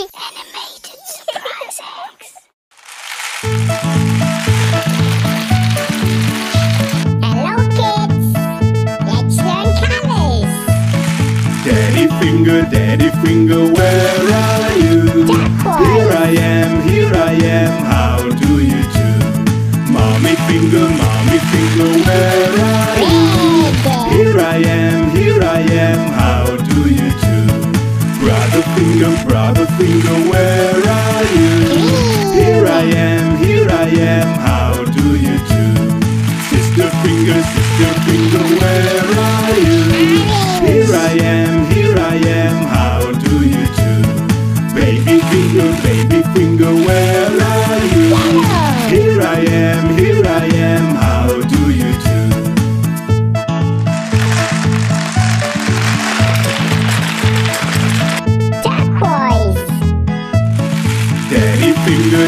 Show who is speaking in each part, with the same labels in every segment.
Speaker 1: Animated surprise eggs. Hello, kids. Let's learn colors.
Speaker 2: Daddy finger, daddy finger, where are you?
Speaker 1: Turquoise.
Speaker 2: Here I am, here I am, how do you do? Mommy finger, mommy finger, where are you?
Speaker 1: Red.
Speaker 2: Here I am, here I am, how do you do? Finger, brother finger, where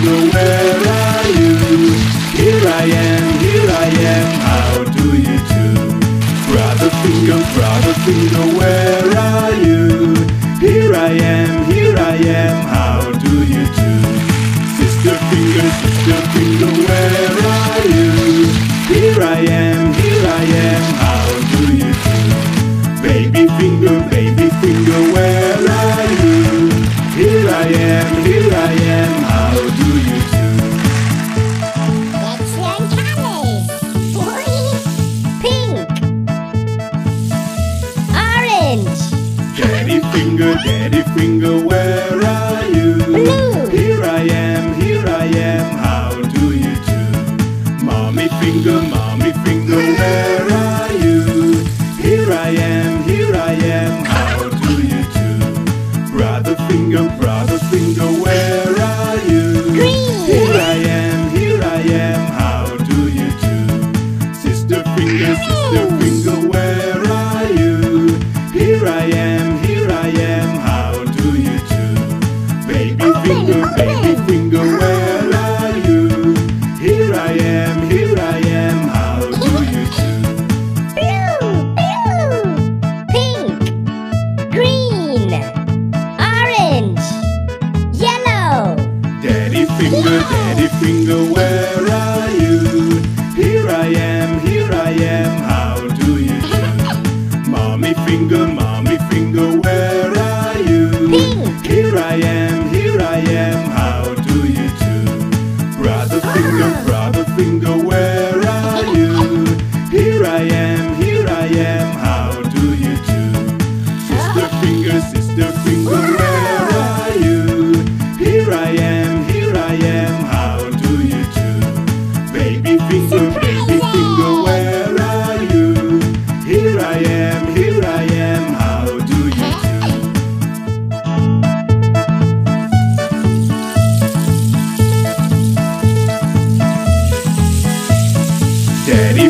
Speaker 2: finger, where are you? Here I am, here I am, how do you do? Brother finger, brother finger, where are you? Here I am, here I am, Sugar Mommy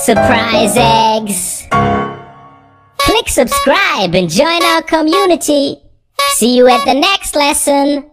Speaker 1: surprise eggs. Click subscribe and join our community. See you at the next lesson.